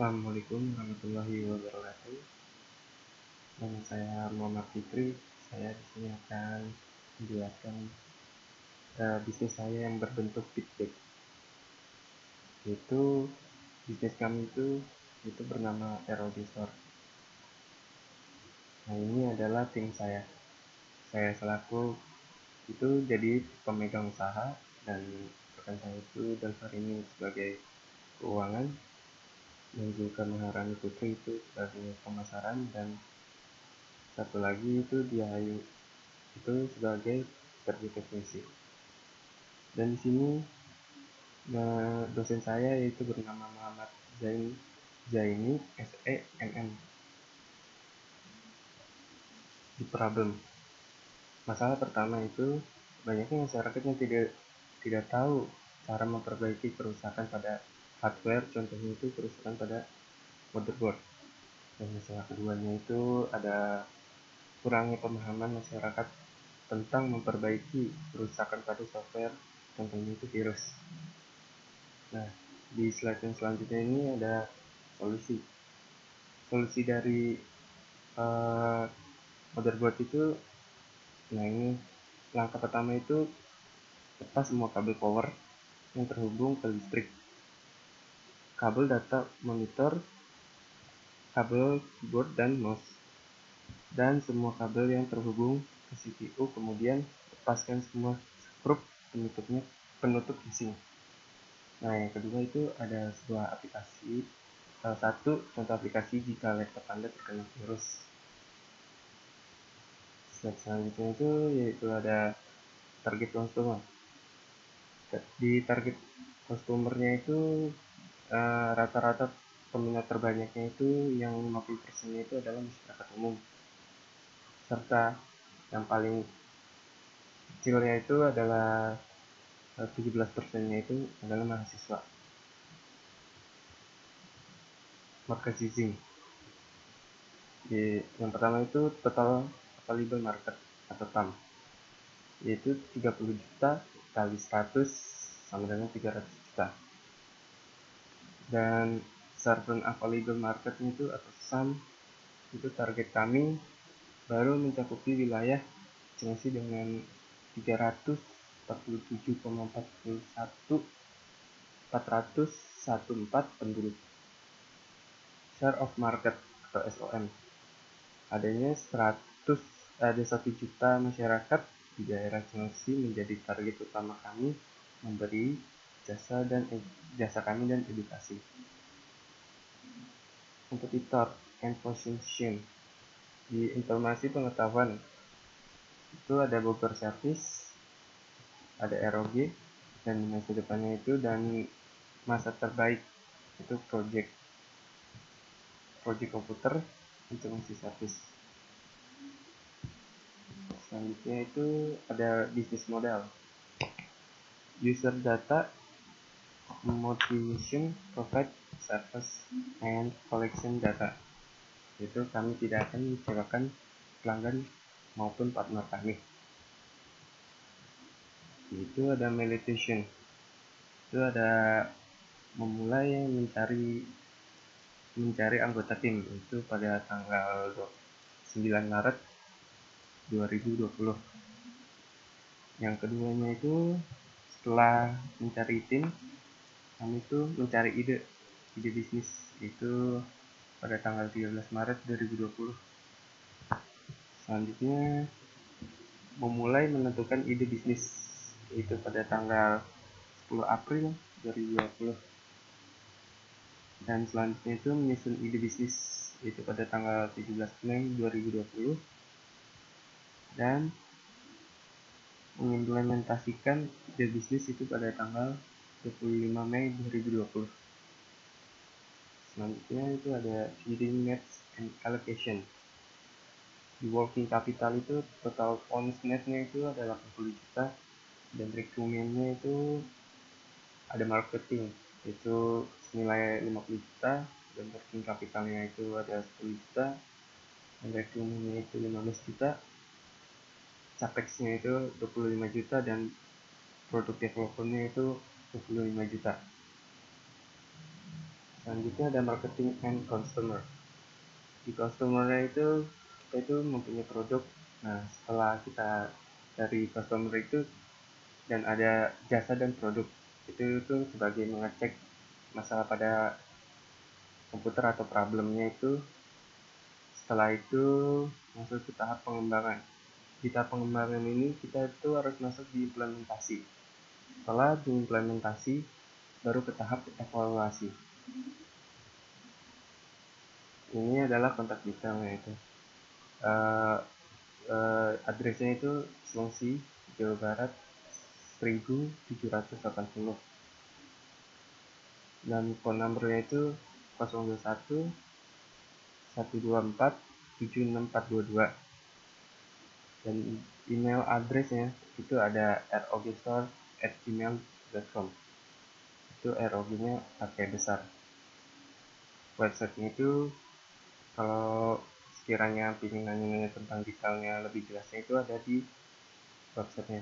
Assalamualaikum warahmatullahi wabarakatuh. Nama saya Muhammad Fitri. Saya di sini akan menjelaskan uh, bisnis saya yang berbentuk feedback. Itu bisnis kami itu itu bernama Erodi Store. Nah ini adalah tim saya. Saya selaku itu jadi pemegang usaha dan rekan saya itu dan hari ini sebagai keuangan juga Maharani Putri itu sebagai pemasaran dan satu lagi itu Diayu itu sebagai kerja teknisi. Dan di sini dosen saya yaitu bernama Muhammad Zain Zaini SE MM di problem. Masalah pertama itu banyaknya masyarakat yang tidak tidak tahu cara memperbaiki kerusakan pada hardware contohnya itu kerusakan pada motherboard. Dan masalah keduanya itu ada kurangnya pemahaman masyarakat tentang memperbaiki kerusakan pada software contohnya itu virus. Nah di slide yang selanjutnya ini ada solusi. Solusi dari uh, motherboard itu nah ini langkah pertama itu lepas semua kabel power yang terhubung ke listrik kabel data monitor, kabel keyboard dan mouse, dan semua kabel yang terhubung ke CPU kemudian lepaskan semua skrup penutupnya penutup casing. Nah yang kedua itu ada sebuah aplikasi salah satu contoh aplikasi jika laptop Anda terkena virus. Selanjutnya itu yaitu ada target consumer. Di target customernya itu rata-rata uh, peminat terbanyaknya itu yang 50% itu adalah masyarakat umum. Serta yang paling kecilnya itu adalah 17% eh, nya itu adalah mahasiswa. Market sizing yang pertama itu total available market atau TAM yaitu 30 juta kali 100 sama dengan 300 juta dan server available market itu atau SAM itu target kami baru mencakupi wilayah Cilengsi dengan 347,41 414 penduduk. Share of market atau SOM adanya 100 ada 1 juta masyarakat di daerah Cilengsi menjadi target utama kami memberi jasa dan jasa kami dan edukasi. Kompetitor and position di informasi pengetahuan itu ada Bogor Service, ada ROG, dan masa depannya itu dan masa terbaik itu project project komputer informasi service. Selanjutnya itu ada bisnis model. User data motivation provide service and collection data. Itu kami tidak akan mengecewakan pelanggan maupun partner kami. Itu ada meditation. Itu ada memulai mencari mencari anggota tim. Itu pada tanggal 9 Maret 2020 yang keduanya itu setelah mencari tim kami itu mencari ide. Ide bisnis itu pada tanggal 13 Maret 2020 selanjutnya memulai menentukan ide bisnis itu pada tanggal 10 April 2020 dan selanjutnya itu menyusun ide bisnis itu pada tanggal 17 Mei 2020 dan mengimplementasikan ide bisnis itu pada tanggal 25 Mei 2020 selanjutnya itu ada feeding nets and allocation. Di working capital itu total funds netnya itu adalah 80 juta dan requirementnya itu ada marketing itu senilai 50 juta dan working capitalnya itu ada 10 juta dan requirementnya itu 15 juta. Capexnya itu 25 juta dan produk developernya itu 25 juta. Selanjutnya ada marketing and consumer. Di customer itu kita itu mempunyai produk. Nah setelah kita dari customer itu dan ada jasa dan produk itu itu sebagai mengecek masalah pada komputer atau problemnya itu. Setelah itu masuk ke tahap pengembangan. Di tahap pengembangan ini kita itu harus masuk di implementasi setelah diimplementasi baru ke tahap evaluasi. Ini adalah kontak detailnya itu uh, uh, addressnya itu Sulawesi Jawa Barat 1780 dan phone numbernya itu 021 124 76422 dan email addressnya itu ada rogstar@gmail.com itu rog nya pakai besar websitenya itu kalau sekiranya ingin nanya tentang detailnya lebih jelasnya itu ada di websitenya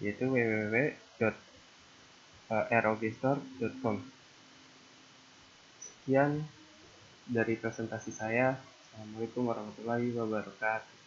yaitu www.rogstar.com sekian dari presentasi saya. Assalamualaikum warahmatullahi wabarakatuh.